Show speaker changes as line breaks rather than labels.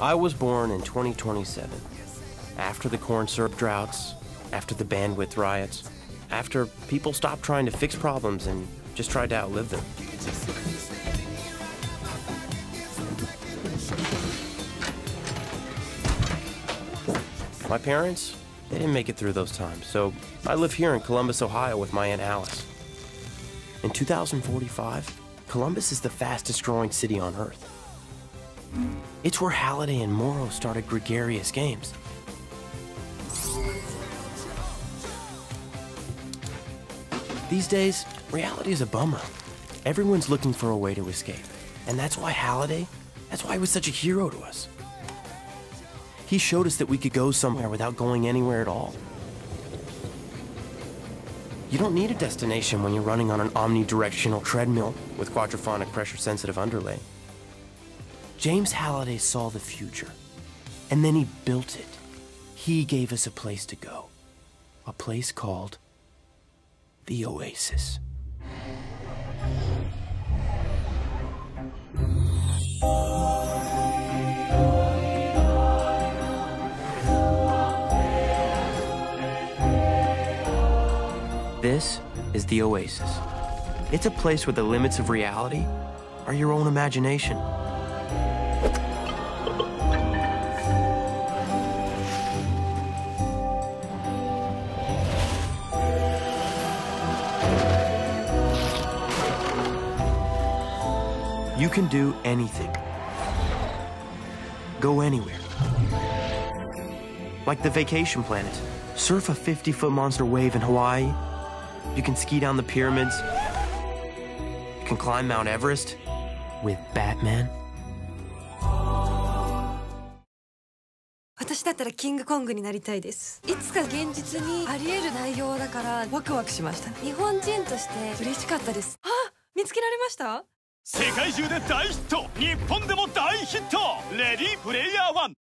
I was born in 2027. After the corn syrup droughts, after the bandwidth riots, after people stopped trying to fix problems and just tried to outlive them. My parents, they didn't make it through those times, so I live here in Columbus, Ohio with my Aunt Alice. In 2045, Columbus is the fastest growing city on Earth. It's where Halliday and Morrow started gregarious games. These days, reality is a bummer. Everyone's looking for a way to escape. And that's why Halliday, that's why he was such a hero to us. He showed us that we could go somewhere without going anywhere at all. You don't need a destination when you're running on an omnidirectional treadmill with quadraphonic pressure-sensitive underlay. James Halliday saw the future, and then he built it. He gave us a place to go, a place called the Oasis. This is the Oasis. It's a place where the limits of reality are your own imagination. You can do anything. Go anywhere. Like the vacation planet. Surf a 50 foot monster wave in Hawaii. You can ski down the pyramids. You can climb Mount Everest with Batman.
私だったらキングコングになりたいですいつか現実にあり得る内容だからワクワクしました日本人として嬉しかったですあ見つけられました
世界中で大ヒット。日本でも大ヒット。レディープレイヤー1